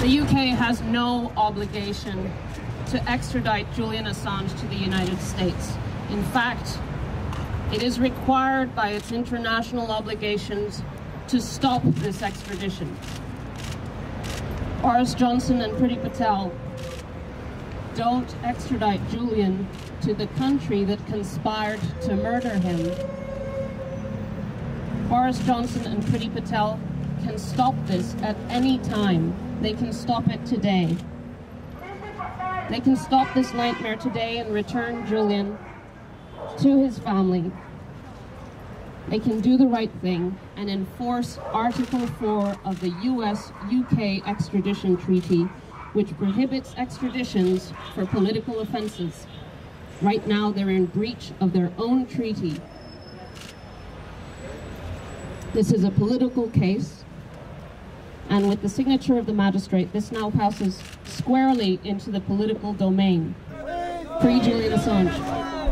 The UK has no obligation to extradite Julian Assange to the United States. In fact, it is required by its international obligations to stop this extradition. Boris Johnson and Priti Patel don't extradite Julian to the country that conspired to murder him. Boris Johnson and Priti Patel can stop this at any time. They can stop it today. They can stop this nightmare today and return Julian to his family. They can do the right thing and enforce Article 4 of the US UK extradition treaty, which prohibits extraditions for political offenses. Right now, they're in breach of their own treaty. This is a political case, and with the signature of the magistrate, this now passes squarely into the political domain. Free Julian Assange.